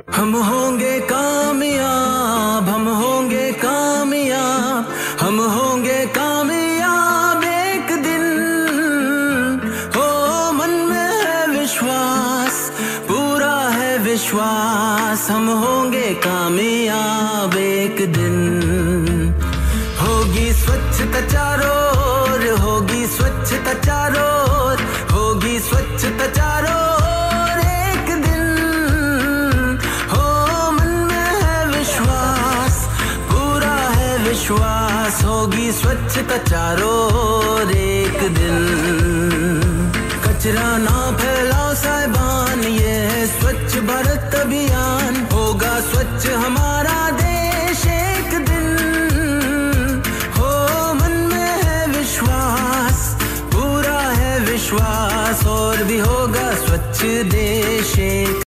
हम होंगे कामयाब, हम होंगे कामयाब, हम होंगे कामयाब एक दिन। हो, मन में है विश्वास, पूरा है विश्वास, हम होंगे कामयाब एक दिन। होगी स्वच्छता विश्वास होगी स्वच्छता चारों एक दिन कचरा ना फैलाओ साहिबान, ये स्वच्छ भारत अभियान होगा। स्वच्छ हमारा देश एक दिन हो, मन में है विश्वास, पूरा है विश्वास, और भी होगा स्वच्छ देश एक